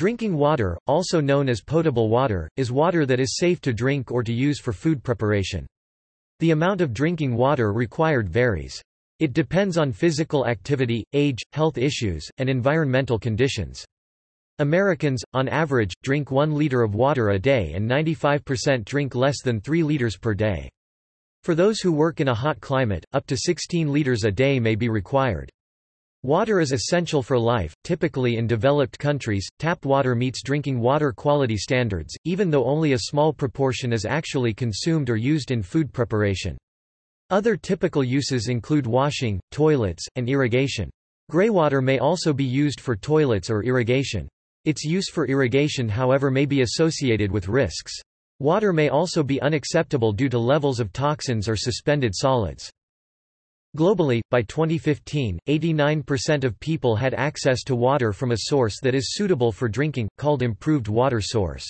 Drinking water, also known as potable water, is water that is safe to drink or to use for food preparation. The amount of drinking water required varies. It depends on physical activity, age, health issues, and environmental conditions. Americans, on average, drink 1 liter of water a day and 95% drink less than 3 liters per day. For those who work in a hot climate, up to 16 liters a day may be required. Water is essential for life. Typically in developed countries, tap water meets drinking water quality standards, even though only a small proportion is actually consumed or used in food preparation. Other typical uses include washing, toilets, and irrigation. Greywater may also be used for toilets or irrigation. Its use for irrigation however may be associated with risks. Water may also be unacceptable due to levels of toxins or suspended solids. Globally, by 2015, 89% of people had access to water from a source that is suitable for drinking, called improved water source.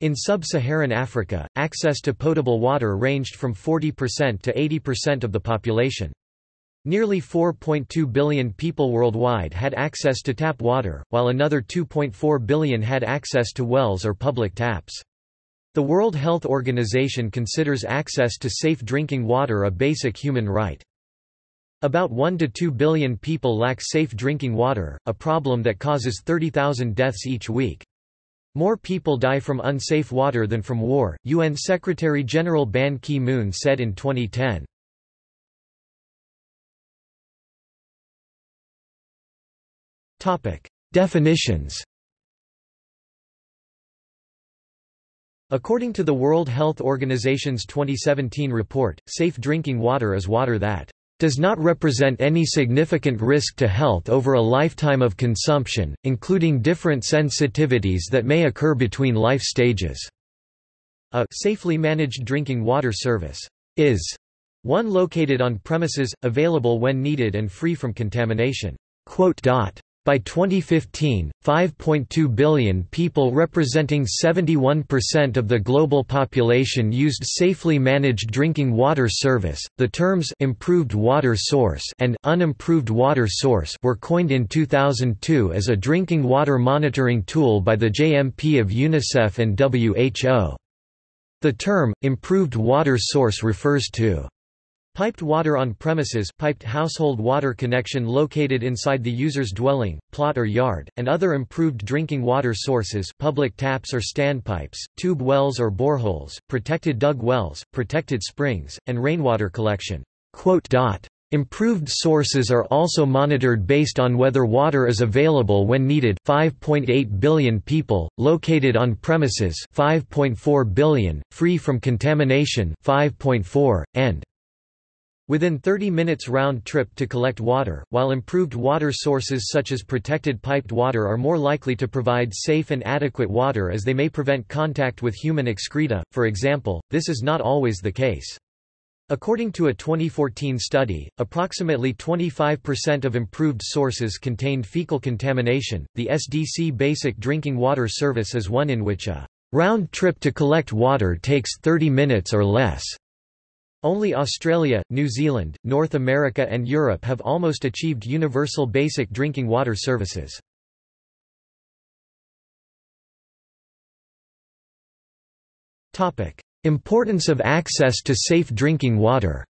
In sub-Saharan Africa, access to potable water ranged from 40% to 80% of the population. Nearly 4.2 billion people worldwide had access to tap water, while another 2.4 billion had access to wells or public taps. The World Health Organization considers access to safe drinking water a basic human right. About 1 to 2 billion people lack safe drinking water, a problem that causes 30,000 deaths each week. More people die from unsafe water than from war, UN Secretary-General Ban Ki-moon said in 2010. Topic: Definitions According to the World Health Organization's 2017 report, safe drinking water is water that does not represent any significant risk to health over a lifetime of consumption, including different sensitivities that may occur between life stages. A safely managed drinking water service is one located on premises, available when needed and free from contamination. By 2015, 5.2 billion people representing 71% of the global population used safely managed drinking water service. The terms improved water source and unimproved water source were coined in 2002 as a drinking water monitoring tool by the JMP of UNICEF and WHO. The term improved water source refers to Piped water on premises piped household water connection located inside the user's dwelling, plot or yard, and other improved drinking water sources public taps or standpipes, tube wells or boreholes, protected dug wells, protected springs, and rainwater collection. Improved sources are also monitored based on whether water is available when needed. 5.8 billion people, located on premises. 5.4 billion, free from contamination. 5.4, and Within 30 minutes round trip to collect water, while improved water sources such as protected piped water are more likely to provide safe and adequate water as they may prevent contact with human excreta, for example, this is not always the case. According to a 2014 study, approximately 25% of improved sources contained fecal contamination. The SDG Basic Drinking Water Service is one in which a round trip to collect water takes 30 minutes or less. Only Australia, New Zealand, North America and Europe have almost achieved universal basic drinking water services. Importance of access to safe drinking water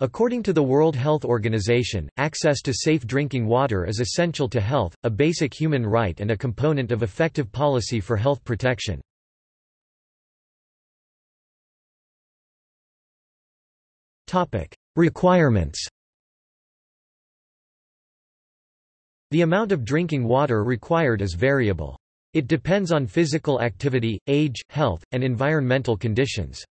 According to the World Health Organization, access to safe drinking water is essential to health, a basic human right and a component of effective policy for health protection. Topic: Requirements. The amount of drinking water required is variable. It depends on physical activity, age, health, and environmental conditions.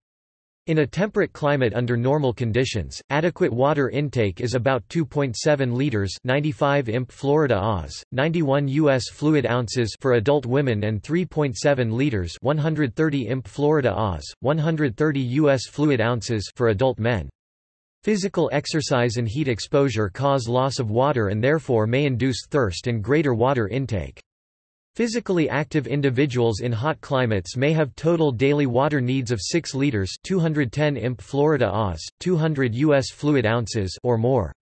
In a temperate climate under normal conditions, adequate water intake is about 2.7 liters 95 imp Florida Oz, 91 US fluid ounces for adult women and 3.7 liters 130 imp Florida Oz, 130 US fluid ounces for adult men. Physical exercise and heat exposure cause loss of water and therefore may induce thirst and greater water intake. Physically active individuals in hot climates may have total daily water needs of 6 liters 210 imp Florida Oz, 200 US fluid ounces or more.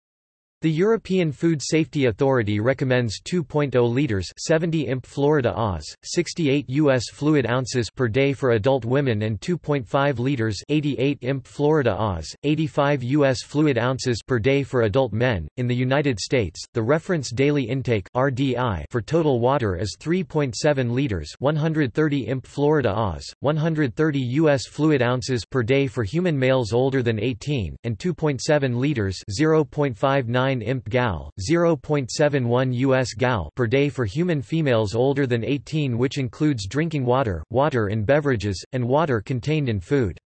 The European Food Safety Authority recommends 2.0 liters 70 imp Florida Oz, 68 US fluid ounces per day for adult women and 2.5 liters 88 imp Florida Oz, 85 US fluid ounces per day for adult men. In the United States, the reference daily intake (RDI) for total water is 3.7 liters 130 imp Florida Oz, 130 US fluid ounces per day for human males older than 18 and 2.7 liters 0.59 imp gal, 0.71 US gal per day for human females older than 18 which includes drinking water, water in beverages, and water contained in food.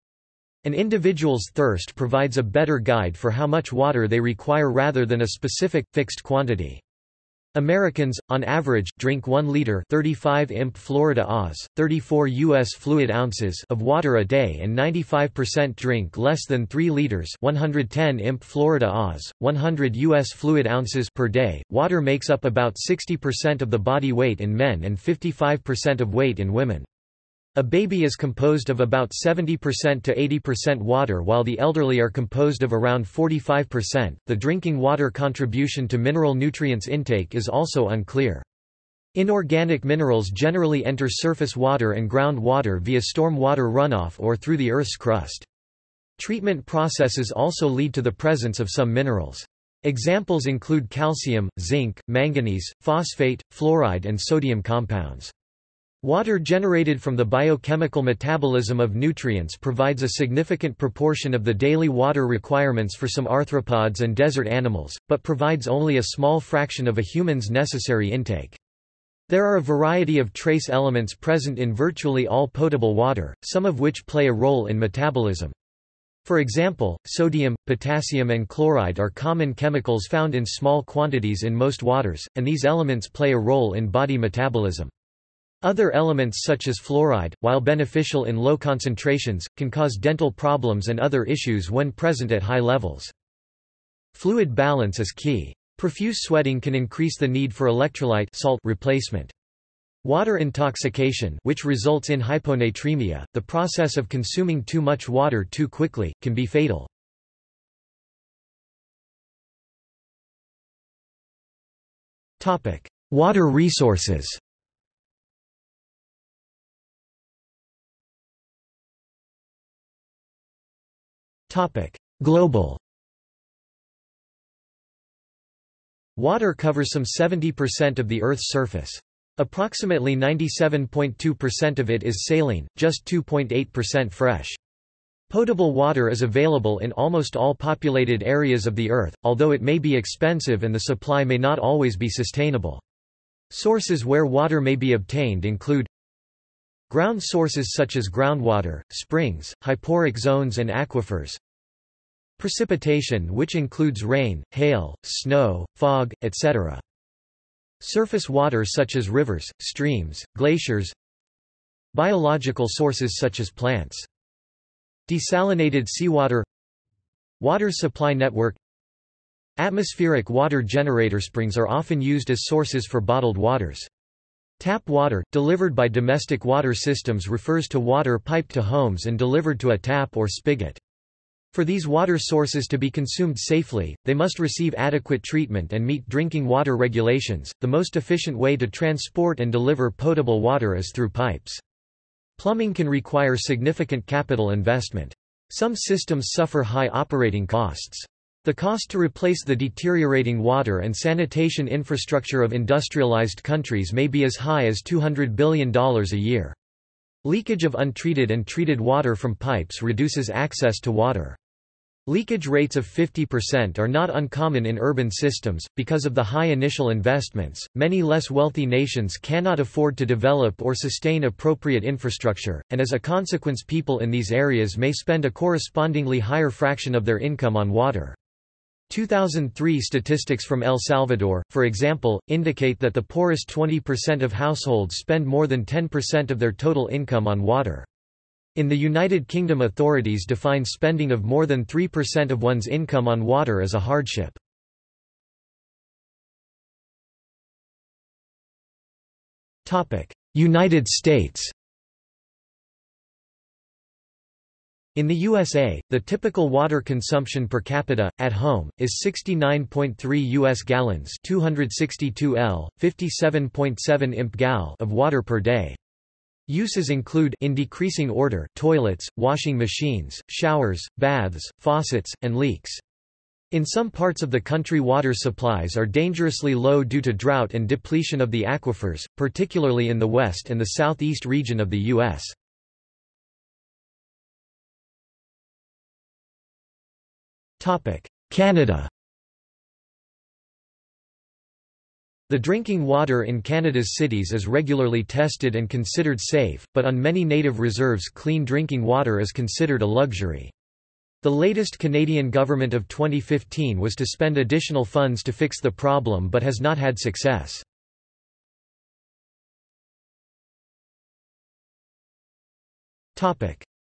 An individual's thirst provides a better guide for how much water they require rather than a specific, fixed quantity. Americans, on average, drink 1 liter 35 imp Florida Oz, 34 U.S. fluid ounces of water a day and 95% drink less than 3 liters 110 imp Florida Oz, 100 U.S. fluid ounces per day. Water makes up about 60% of the body weight in men and 55% of weight in women. A baby is composed of about 70% to 80% water while the elderly are composed of around 45%. The drinking water contribution to mineral nutrients intake is also unclear. Inorganic minerals generally enter surface water and ground water via storm water runoff or through the Earth's crust. Treatment processes also lead to the presence of some minerals. Examples include calcium, zinc, manganese, phosphate, fluoride and sodium compounds. Water generated from the biochemical metabolism of nutrients provides a significant proportion of the daily water requirements for some arthropods and desert animals, but provides only a small fraction of a human's necessary intake. There are a variety of trace elements present in virtually all potable water, some of which play a role in metabolism. For example, sodium, potassium and chloride are common chemicals found in small quantities in most waters, and these elements play a role in body metabolism. Other elements such as fluoride, while beneficial in low concentrations, can cause dental problems and other issues when present at high levels. Fluid balance is key. Profuse sweating can increase the need for electrolyte salt replacement. Water intoxication which results in hyponatremia, the process of consuming too much water too quickly, can be fatal. Water resources Global Water covers some 70% of the Earth's surface. Approximately 97.2% of it is saline, just 2.8% fresh. Potable water is available in almost all populated areas of the Earth, although it may be expensive and the supply may not always be sustainable. Sources where water may be obtained include Ground sources such as groundwater, springs, hyporheic zones and aquifers Precipitation which includes rain, hail, snow, fog, etc. Surface water such as rivers, streams, glaciers Biological sources such as plants. Desalinated seawater Water supply network Atmospheric water generator springs are often used as sources for bottled waters. Tap water, delivered by domestic water systems refers to water piped to homes and delivered to a tap or spigot. For these water sources to be consumed safely, they must receive adequate treatment and meet drinking water regulations. The most efficient way to transport and deliver potable water is through pipes. Plumbing can require significant capital investment. Some systems suffer high operating costs. The cost to replace the deteriorating water and sanitation infrastructure of industrialized countries may be as high as $200 billion a year. Leakage of untreated and treated water from pipes reduces access to water. Leakage rates of 50% are not uncommon in urban systems. Because of the high initial investments, many less wealthy nations cannot afford to develop or sustain appropriate infrastructure, and as a consequence, people in these areas may spend a correspondingly higher fraction of their income on water. 2003 statistics from El Salvador, for example, indicate that the poorest 20% of households spend more than 10% of their total income on water. In the United Kingdom authorities define spending of more than 3% of one's income on water as a hardship. United States In the USA, the typical water consumption per capita, at home, is 69.3 U.S. gallons 262 L, 57.7 imp gal of water per day. Uses include in decreasing order toilets, washing machines, showers, baths, faucets, and leaks. In some parts of the country water supplies are dangerously low due to drought and depletion of the aquifers, particularly in the west and the southeast region of the U.S. Canada The drinking water in Canada's cities is regularly tested and considered safe, but on many native reserves clean drinking water is considered a luxury. The latest Canadian government of 2015 was to spend additional funds to fix the problem but has not had success.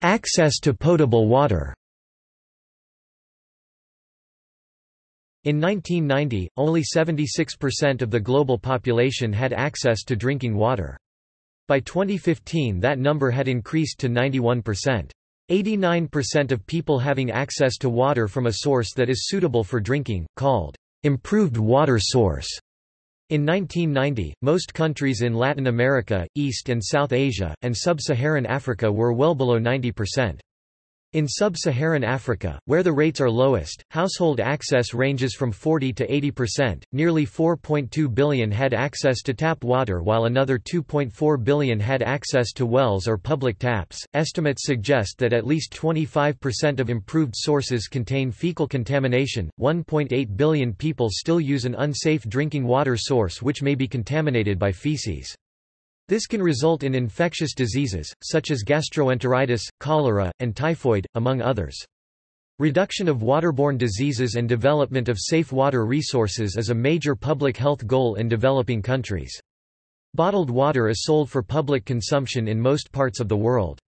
Access to potable water In 1990, only 76% of the global population had access to drinking water. By 2015 that number had increased to 91%. 89% of people having access to water from a source that is suitable for drinking, called improved water source. In 1990, most countries in Latin America, East and South Asia, and Sub-Saharan Africa were well below 90%. In sub-Saharan Africa, where the rates are lowest, household access ranges from 40 to 80%. Nearly 4.2 billion had access to tap water while another 2.4 billion had access to wells or public taps. Estimates suggest that at least 25% of improved sources contain fecal contamination. 1.8 billion people still use an unsafe drinking water source which may be contaminated by feces. This can result in infectious diseases, such as gastroenteritis, cholera, and typhoid, among others. Reduction of waterborne diseases and development of safe water resources is a major public health goal in developing countries. Bottled water is sold for public consumption in most parts of the world.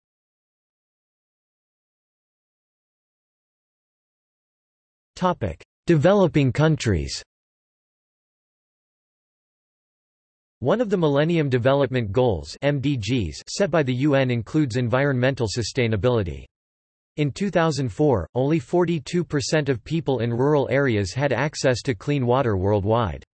Developing countries One of the Millennium Development Goals MDGs set by the UN includes environmental sustainability. In 2004, only 42% of people in rural areas had access to clean water worldwide.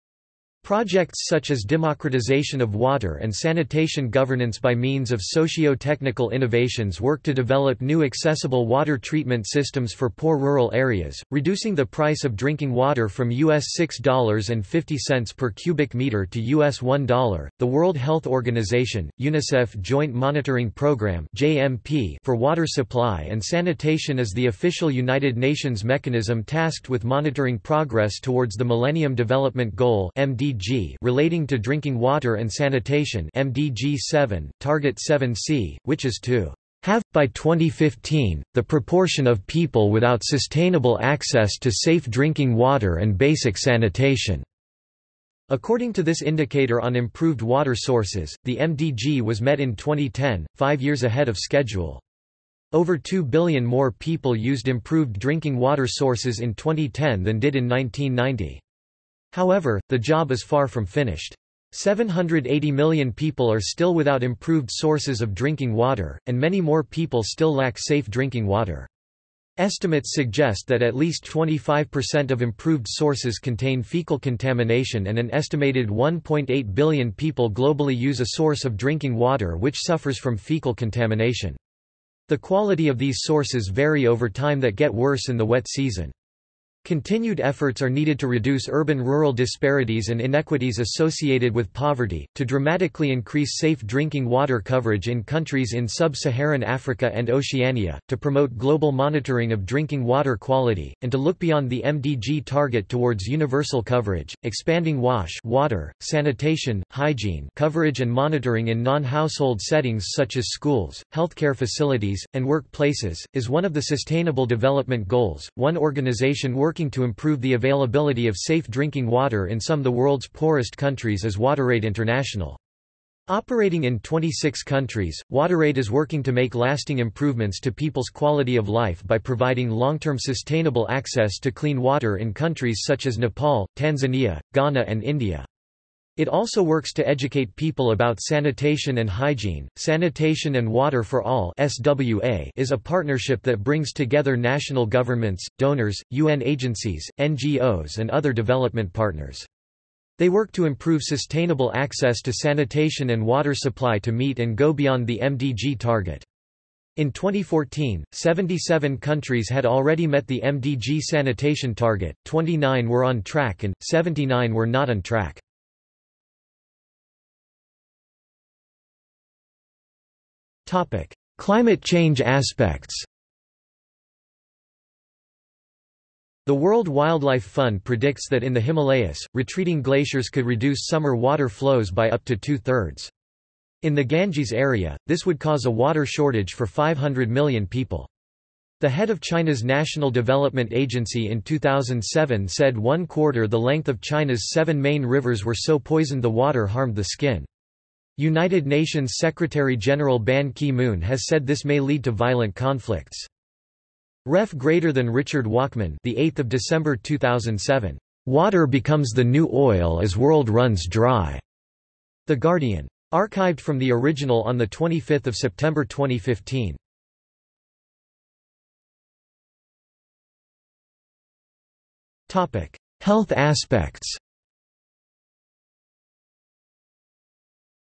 Projects such as democratization of water and sanitation governance by means of socio-technical innovations work to develop new accessible water treatment systems for poor rural areas, reducing the price of drinking water from US $6.50 per cubic meter to US $1. The World Health Organization, UNICEF Joint Monitoring Program (JMP) for water supply and sanitation is the official United Nations mechanism tasked with monitoring progress towards the Millennium Development Goal (MDG) MDG relating to drinking water and sanitation MDG 7, Target 7c, which is to have, by 2015, the proportion of people without sustainable access to safe drinking water and basic sanitation. According to this indicator on improved water sources, the MDG was met in 2010, five years ahead of schedule. Over 2 billion more people used improved drinking water sources in 2010 than did in 1990. However, the job is far from finished. 780 million people are still without improved sources of drinking water, and many more people still lack safe drinking water. Estimates suggest that at least 25% of improved sources contain fecal contamination and an estimated 1.8 billion people globally use a source of drinking water which suffers from fecal contamination. The quality of these sources vary over time that get worse in the wet season. Continued efforts are needed to reduce urban-rural disparities and inequities associated with poverty, to dramatically increase safe drinking water coverage in countries in sub-Saharan Africa and Oceania, to promote global monitoring of drinking water quality, and to look beyond the MDG target towards universal coverage, expanding WASH water, sanitation, hygiene coverage and monitoring in non-household settings such as schools, healthcare facilities, and workplaces, is one of the Sustainable Development Goals. One organization working working to improve the availability of safe drinking water in some of the world's poorest countries is WaterAid International. Operating in 26 countries, WaterAid is working to make lasting improvements to people's quality of life by providing long-term sustainable access to clean water in countries such as Nepal, Tanzania, Ghana and India. It also works to educate people about sanitation and hygiene. Sanitation and Water for All (SWA) is a partnership that brings together national governments, donors, UN agencies, NGOs, and other development partners. They work to improve sustainable access to sanitation and water supply to meet and go beyond the MDG target. In 2014, 77 countries had already met the MDG sanitation target, 29 were on track and, 79 were not on track. Topic: Climate change aspects. The World Wildlife Fund predicts that in the Himalayas, retreating glaciers could reduce summer water flows by up to two-thirds. In the Ganges area, this would cause a water shortage for 500 million people. The head of China's National Development Agency in 2007 said one quarter the length of China's seven main rivers were so poisoned the water harmed the skin. United Nations Secretary-General Ban Ki-moon has said this may lead to violent conflicts. Ref greater than Richard Walkman, the 8th of December 2007. Water becomes the new oil as world runs dry. The Guardian. Archived from the original on the 25th of September 2015. Topic: Health aspects.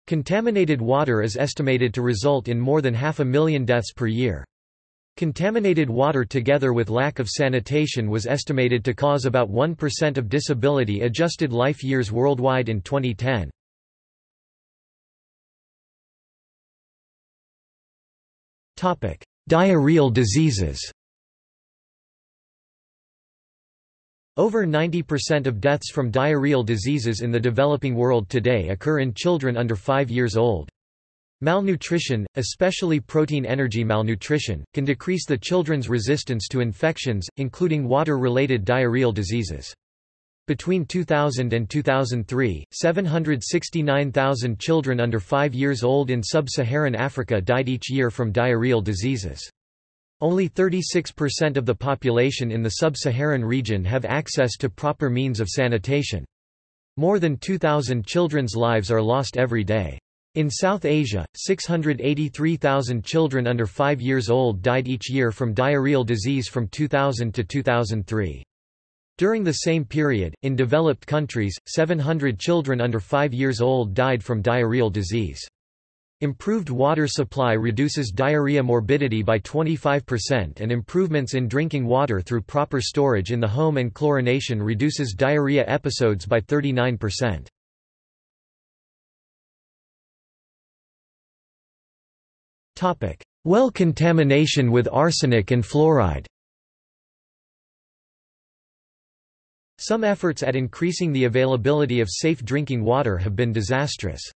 Contaminated water is estimated to result in more than half a million deaths per year. Contaminated water together with lack of sanitation was estimated to cause about 1% of disability-adjusted life years worldwide in 2010. Diarrheal diseases Over 90% of deaths from diarrheal diseases in the developing world today occur in children under 5 years old. Malnutrition, especially protein-energy malnutrition, can decrease the children's resistance to infections, including water-related diarrheal diseases. Between 2000 and 2003, 769,000 children under 5 years old in sub-Saharan Africa died each year from diarrheal diseases. Only 36% of the population in the sub-Saharan region have access to proper means of sanitation. More than 2,000 children's lives are lost every day. In South Asia, 683,000 children under 5 years old died each year from diarrheal disease from 2000 to 2003. During the same period, in developed countries, 700 children under 5 years old died from diarrheal disease. Improved water supply reduces diarrhea morbidity by 25% and improvements in drinking water through proper storage in the home and chlorination reduces diarrhea episodes by 39%. Well contamination with arsenic and fluoride Some efforts at increasing the availability of safe drinking water have been disastrous.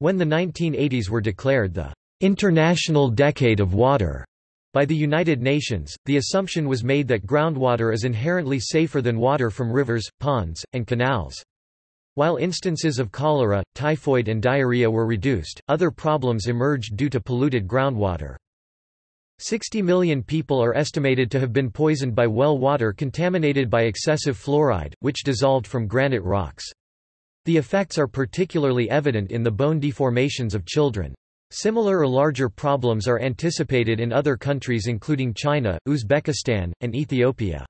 When the 1980s were declared the International Decade of Water by the United Nations, the assumption was made that groundwater is inherently safer than water from rivers, ponds, and canals. While instances of cholera, typhoid and diarrhea were reduced, other problems emerged due to polluted groundwater. 60 million people are estimated to have been poisoned by well water contaminated by excessive fluoride, which dissolved from granite rocks. The effects are particularly evident in the bone deformations of children. Similar or larger problems are anticipated in other countries including China, Uzbekistan, and Ethiopia.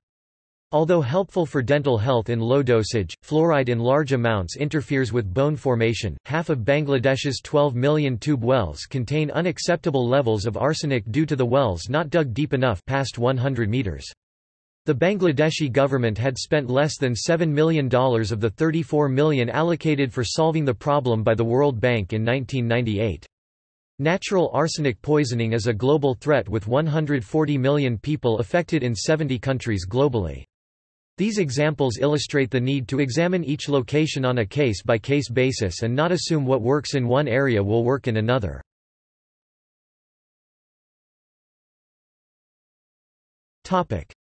Although helpful for dental health in low dosage, fluoride in large amounts interferes with bone formation. Half of Bangladesh's 12 million tube wells contain unacceptable levels of arsenic due to the wells not dug deep enough past 100 meters. The Bangladeshi government had spent less than $7 million of the 34 million allocated for solving the problem by the World Bank in 1998. Natural arsenic poisoning is a global threat with 140 million people affected in 70 countries globally. These examples illustrate the need to examine each location on a case-by-case -case basis and not assume what works in one area will work in another.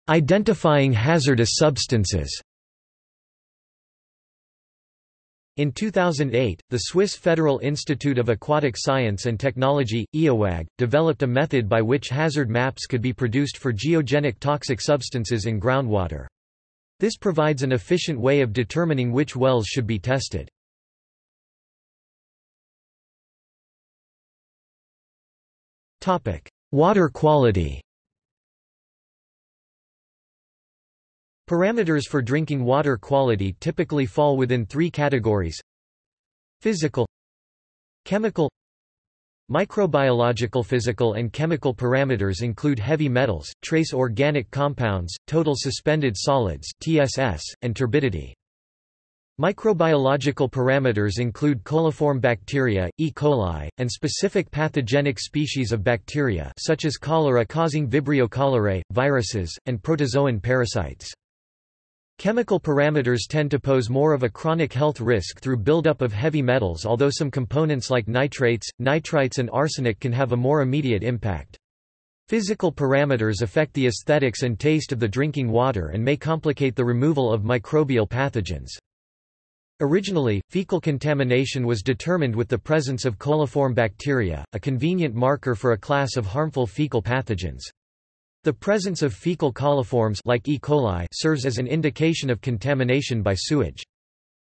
Identifying hazardous substances In 2008, the Swiss Federal Institute of Aquatic Science and Technology, Eawag, developed a method by which hazard maps could be produced for geogenic toxic substances in groundwater. This provides an efficient way of determining which wells should be tested. Water quality Parameters for drinking water quality typically fall within three categories Physical Chemical Microbiological physical and chemical parameters include heavy metals, trace organic compounds, total suspended solids (TSS), and turbidity. Microbiological parameters include coliform bacteria, E. coli, and specific pathogenic species of bacteria such as cholera-causing Vibrio cholerae, viruses, and protozoan parasites. Chemical parameters tend to pose more of a chronic health risk through buildup of heavy metals although some components like nitrates, nitrites and arsenic can have a more immediate impact. Physical parameters affect the aesthetics and taste of the drinking water and may complicate the removal of microbial pathogens. Originally, fecal contamination was determined with the presence of coliform bacteria, a convenient marker for a class of harmful fecal pathogens. The presence of fecal coliforms like E. coli serves as an indication of contamination by sewage.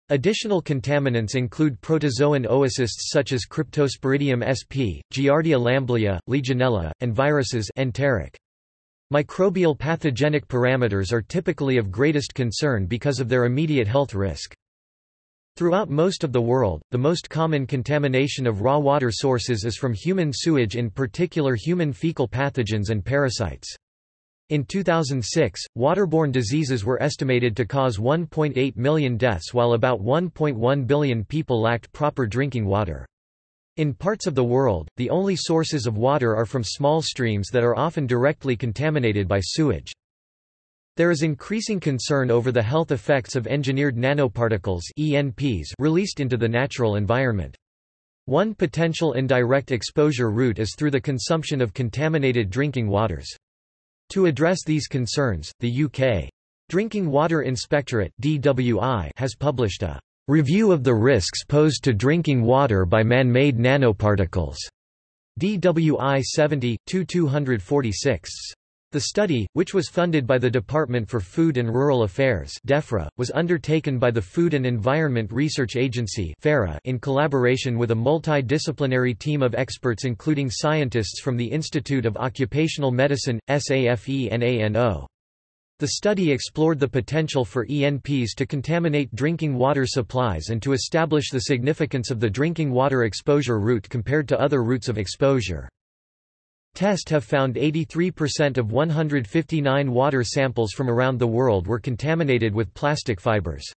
Additional contaminants include protozoan oocysts such as Cryptosporidium sp, Giardia lamblia, Legionella, and viruses enteric. Microbial pathogenic parameters are typically of greatest concern because of their immediate health risk. Throughout most of the world, the most common contamination of raw water sources is from human sewage in particular human fecal pathogens and parasites. In 2006, waterborne diseases were estimated to cause 1.8 million deaths while about 1.1 billion people lacked proper drinking water. In parts of the world, the only sources of water are from small streams that are often directly contaminated by sewage. There is increasing concern over the health effects of engineered nanoparticles ENPs released into the natural environment. One potential indirect exposure route is through the consumption of contaminated drinking waters. To address these concerns, the UK Drinking Water Inspectorate (DWI) has published a review of the risks posed to drinking water by man-made nanoparticles. DWI 70 246. The study, which was funded by the Department for Food and Rural Affairs DEFRA, was undertaken by the Food and Environment Research Agency in collaboration with a multidisciplinary team of experts including scientists from the Institute of Occupational Medicine, SAFE-NANO. The study explored the potential for ENPs to contaminate drinking water supplies and to establish the significance of the drinking water exposure route compared to other routes of exposure. Test have found 83% of 159 water samples from around the world were contaminated with plastic fibers.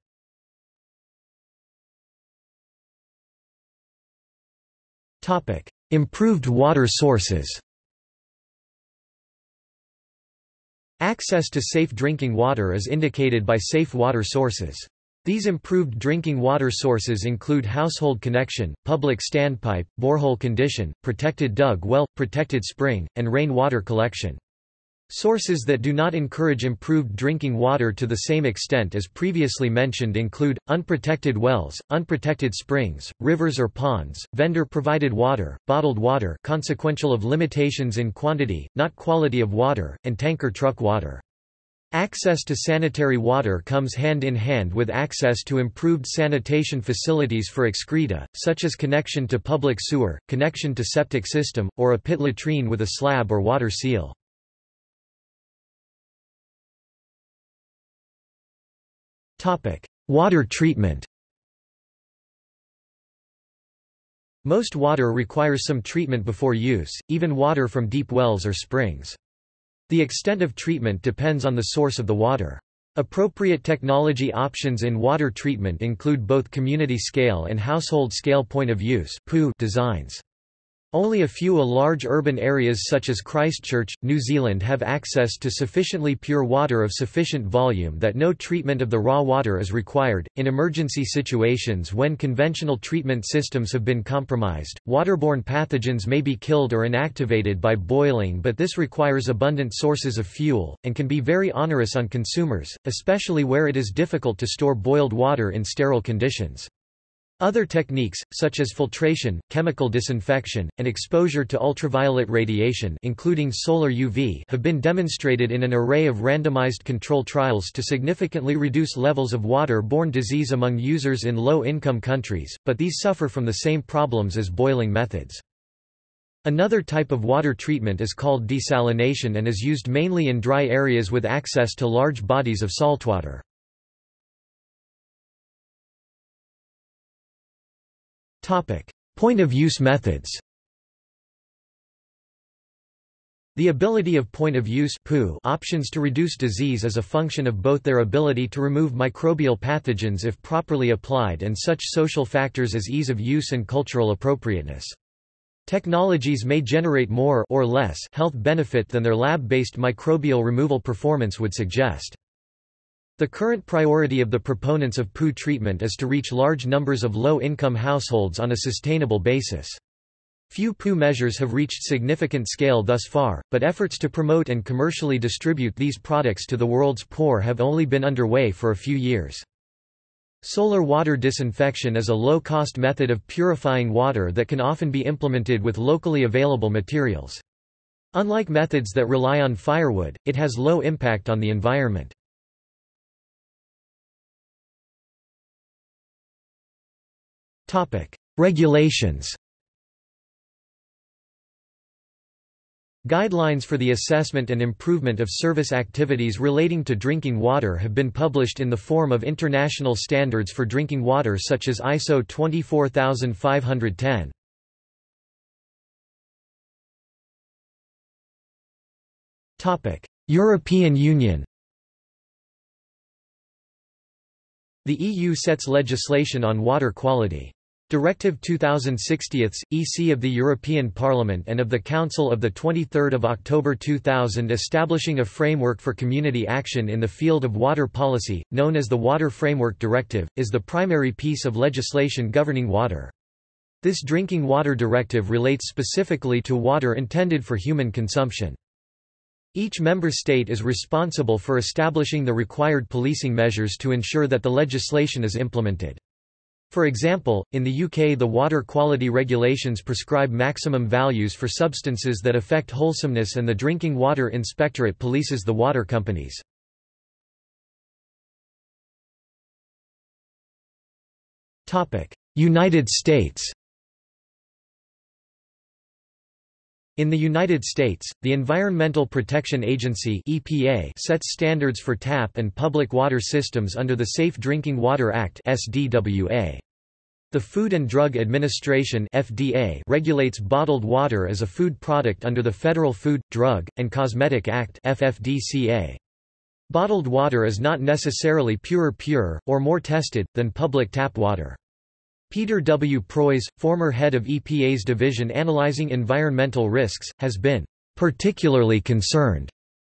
Improved water sources Access to safe drinking water is indicated by safe water sources. These improved drinking water sources include household connection, public standpipe, borehole condition, protected dug well, protected spring, and rainwater collection. Sources that do not encourage improved drinking water to the same extent as previously mentioned include, unprotected wells, unprotected springs, rivers or ponds, vendor-provided water, bottled water consequential of limitations in quantity, not quality of water, and tanker truck water. Access to sanitary water comes hand in hand with access to improved sanitation facilities for excreta, such as connection to public sewer, connection to septic system, or a pit latrine with a slab or water seal. Water treatment Most water requires some treatment before use, even water from deep wells or springs. The extent of treatment depends on the source of the water. Appropriate technology options in water treatment include both community scale and household scale point of use designs. Only a few large urban areas such as Christchurch, New Zealand have access to sufficiently pure water of sufficient volume that no treatment of the raw water is required. In emergency situations when conventional treatment systems have been compromised, waterborne pathogens may be killed or inactivated by boiling, but this requires abundant sources of fuel and can be very onerous on consumers, especially where it is difficult to store boiled water in sterile conditions. Other techniques, such as filtration, chemical disinfection, and exposure to ultraviolet radiation including solar UV have been demonstrated in an array of randomized control trials to significantly reduce levels of water-borne disease among users in low-income countries, but these suffer from the same problems as boiling methods. Another type of water treatment is called desalination and is used mainly in dry areas with access to large bodies of saltwater. Point-of-use methods The ability of point-of-use options to reduce disease is a function of both their ability to remove microbial pathogens if properly applied and such social factors as ease of use and cultural appropriateness. Technologies may generate more or less health benefit than their lab-based microbial removal performance would suggest. The current priority of the proponents of poo treatment is to reach large numbers of low-income households on a sustainable basis. Few poo measures have reached significant scale thus far, but efforts to promote and commercially distribute these products to the world's poor have only been underway for a few years. Solar water disinfection is a low-cost method of purifying water that can often be implemented with locally available materials. Unlike methods that rely on firewood, it has low impact on the environment. Regulations Guidelines for the assessment and improvement of service activities relating to drinking water have been published in the form of international standards for drinking water such as ISO 24510. European Union The EU sets legislation on water quality. Directive 2060 EC of the European Parliament and of the Council of 23 October 2000 establishing a framework for community action in the field of water policy, known as the Water Framework Directive, is the primary piece of legislation governing water. This drinking water directive relates specifically to water intended for human consumption. Each member state is responsible for establishing the required policing measures to ensure that the legislation is implemented. For example, in the UK the water quality regulations prescribe maximum values for substances that affect wholesomeness and the Drinking Water Inspectorate polices the water companies. United States In the United States, the Environmental Protection Agency EPA sets standards for tap and public water systems under the Safe Drinking Water Act SDWA. The Food and Drug Administration FDA regulates bottled water as a food product under the Federal Food, Drug, and Cosmetic Act FFDCA. Bottled water is not necessarily purer pure, or more tested, than public tap water. Peter W. Preuss, former head of EPA's division analyzing environmental risks, has been particularly concerned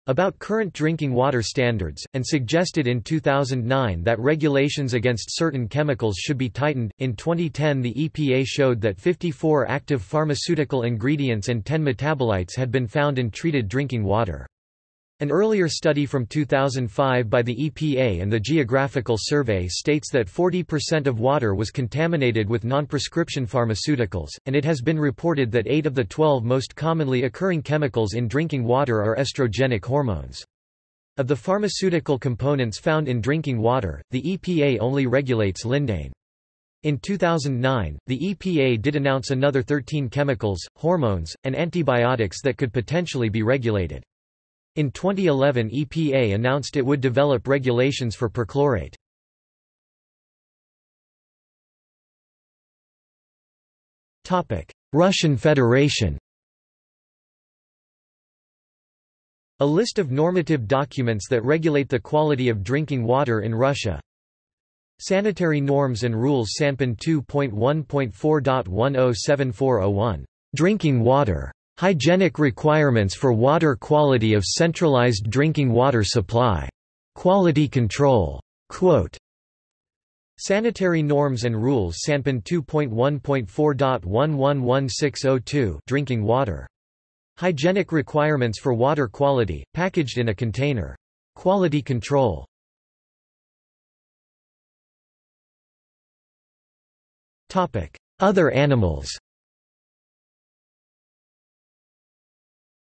about current drinking water standards, and suggested in 2009 that regulations against certain chemicals should be tightened. In 2010, the EPA showed that 54 active pharmaceutical ingredients and 10 metabolites had been found in treated drinking water. An earlier study from 2005 by the EPA and the Geographical Survey states that 40% of water was contaminated with non-prescription pharmaceuticals, and it has been reported that 8 of the 12 most commonly occurring chemicals in drinking water are estrogenic hormones. Of the pharmaceutical components found in drinking water, the EPA only regulates lindane. In 2009, the EPA did announce another 13 chemicals, hormones, and antibiotics that could potentially be regulated. In 2011 EPA announced it would develop regulations for perchlorate. Russian Federation A list of normative documents that regulate the quality of drinking water in Russia Sanitary Norms and Rules Sanpin 2.1.4.107401. Drinking water Hygienic requirements for water quality of centralized drinking water supply. Quality control. Quote, Sanitary norms and rules Sanpin 2.1.4.111602 drinking water. Hygienic requirements for water quality, packaged in a container. Quality control. Other animals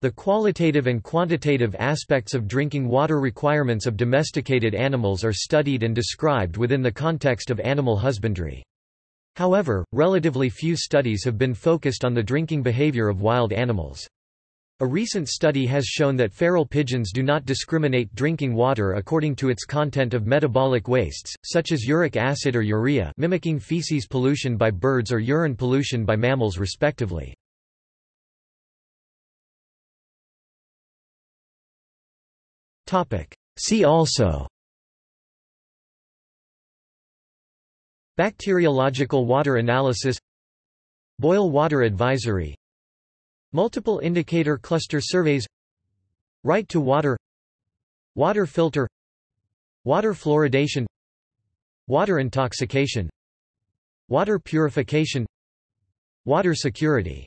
The qualitative and quantitative aspects of drinking water requirements of domesticated animals are studied and described within the context of animal husbandry. However, relatively few studies have been focused on the drinking behavior of wild animals. A recent study has shown that feral pigeons do not discriminate drinking water according to its content of metabolic wastes, such as uric acid or urea mimicking feces pollution by birds or urine pollution by mammals respectively. See also. Bacteriological water analysis. Boil water advisory. Multiple indicator cluster surveys. Right to water. Water filter. Water fluoridation. Water intoxication. Water purification. Water security